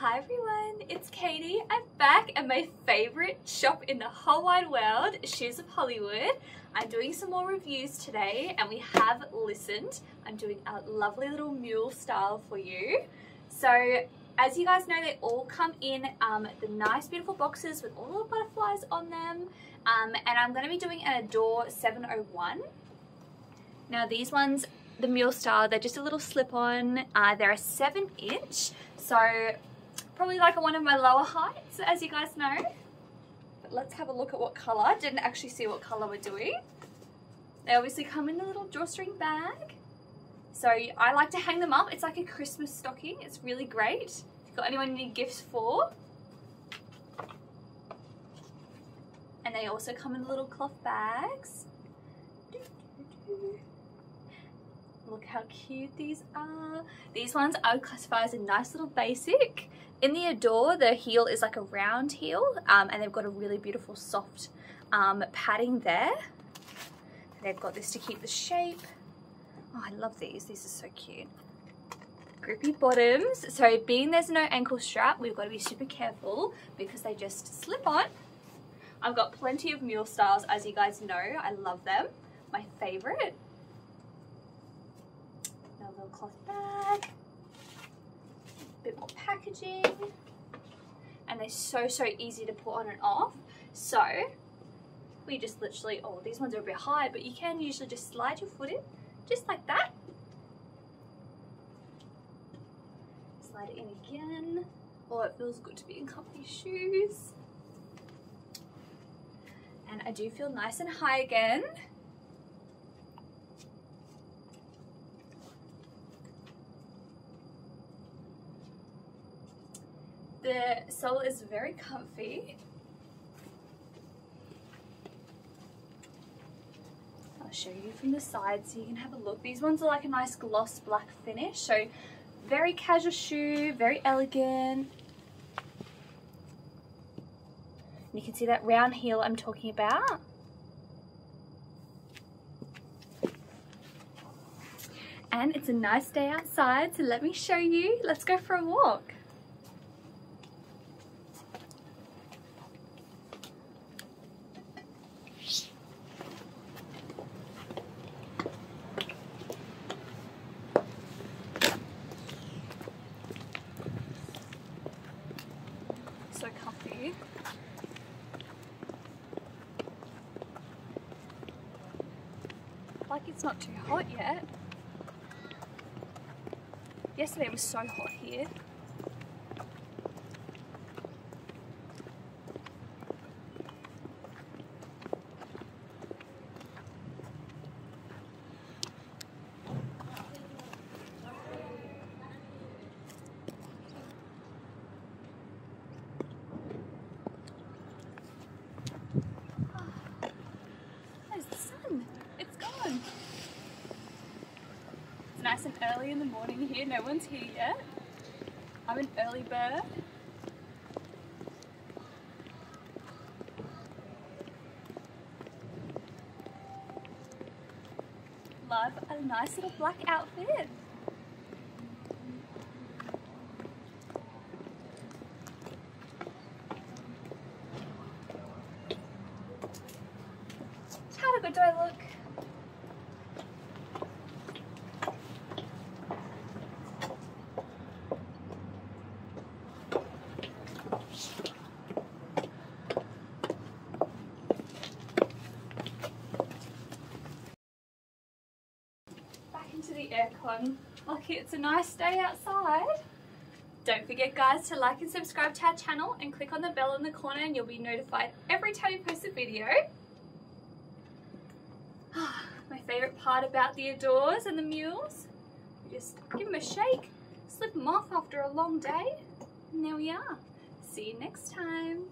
Hi everyone, it's Catie. I'm back at my favorite shop in the whole wide world, Shoes of Hollywood. I'm doing some more reviews today and we have listened. I'm doing a lovely little mule style for you. So as you guys know, they all come in um, the nice beautiful boxes with all the butterflies on them. Um, and I'm going to be doing an Adore 701. Now these ones, the mule style, they're just a little slip-on. Uh, they're a 7 inch, so probably like one of my lower heights, as you guys know. But let's have a look at what colour. I didn't actually see what colour we're doing. They obviously come in a little drawstring bag. So I like to hang them up. It's like a Christmas stocking. It's really great. If you've got anyone you need gifts for. And they also come in little cloth bags. Look how cute these are. These ones I would classify as a nice little basic. In the Adore, the heel is like a round heel um, and they've got a really beautiful soft um, padding there. They've got this to keep the shape. Oh, I love these. These are so cute. Grippy bottoms. So being there's no ankle strap, we've got to be super careful because they just slip on. I've got plenty of mule styles, as you guys know. I love them. My favorite. A little cloth bag. Bit more packaging. And they're so, so easy to put on and off. So, we just literally, oh, these ones are a bit high, but you can usually just slide your foot in just like that. Slide it in again. Oh, it feels good to be in comfy shoes. And I do feel nice and high again. The sole is very comfy. I'll show you from the side so you can have a look. These ones are like a nice gloss black finish. So very casual shoe, very elegant. You can see that round heel I'm talking about. And it's a nice day outside, so let me show you. Let's go for a walk. so Like it's not too hot yet. Yesterday was so hot here. Nice and early in the morning here. No one's here yet. I'm an early bird. Love a nice little black outfit. How good do I look? Into the aircon. Lucky it's a nice day outside. Don't forget guys to like and subscribe to our channel and click on the bell in the corner and you'll be notified every time we post a video. My favourite part about the Adores and the mules, you just give them a shake, slip them off after a long day, and there we are. See you next time.